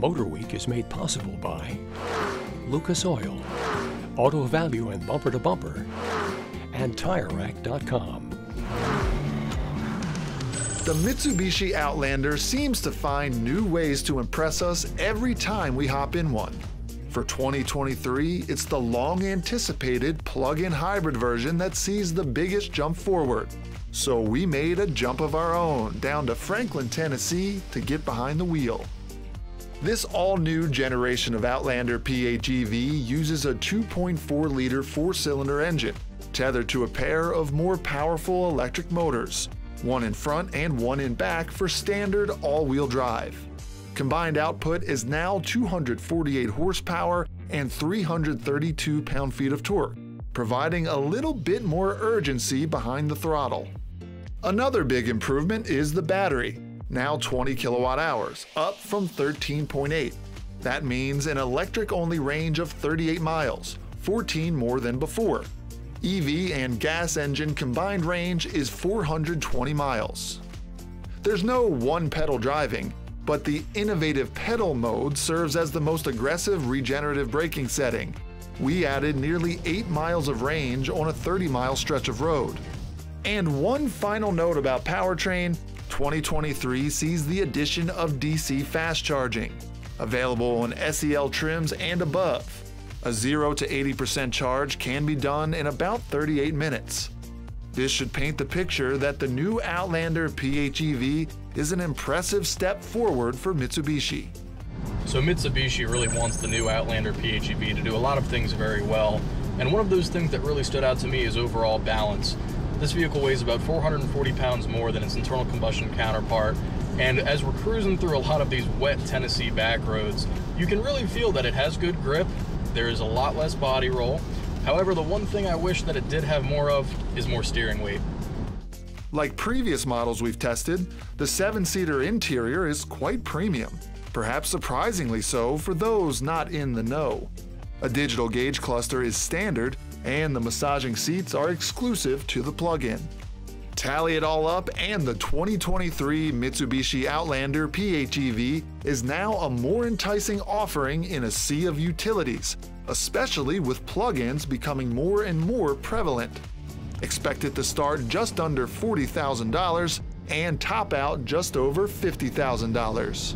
Motor Week is made possible by Lucas Oil, Auto Value and Bumper to Bumper, and TireRack.com. The Mitsubishi Outlander seems to find new ways to impress us every time we hop in one. For 2023, it's the long anticipated plug in hybrid version that sees the biggest jump forward. So we made a jump of our own down to Franklin, Tennessee to get behind the wheel. This all new generation of Outlander PHEV uses a 2.4 liter four cylinder engine tethered to a pair of more powerful electric motors, one in front and one in back for standard all wheel drive. Combined output is now 248 horsepower and 332 pound feet of torque, providing a little bit more urgency behind the throttle. Another big improvement is the battery, now 20 kilowatt hours, up from 13.8. That means an electric only range of 38 miles, 14 more than before. EV and gas engine combined range is 420 miles. There's no one pedal driving, but the innovative pedal mode serves as the most aggressive regenerative braking setting. We added nearly 8 miles of range on a 30 mile stretch of road. And one final note about powertrain 2023 sees the addition of DC fast charging, available on SEL trims and above. A 0 to 80% charge can be done in about 38 minutes. This should paint the picture that the new Outlander PHEV is an impressive step forward for Mitsubishi. So Mitsubishi really wants the new Outlander PHEV to do a lot of things very well, and one of those things that really stood out to me is overall balance. This vehicle weighs about 440 pounds more than its internal combustion counterpart, and as we're cruising through a lot of these wet Tennessee back roads, you can really feel that it has good grip, there is a lot less body roll. However, the one thing I wish that it did have more of is more steering weight. Like previous models we've tested, the 7-seater interior is quite premium, perhaps surprisingly so for those not in the know. A digital gauge cluster is standard, and the massaging seats are exclusive to the plug-in. Tally it all up, and the 2023 Mitsubishi Outlander PHEV is now a more enticing offering in a sea of utilities, especially with plug-ins becoming more and more prevalent. Expect it to start just under $40,000 and top out just over $50,000.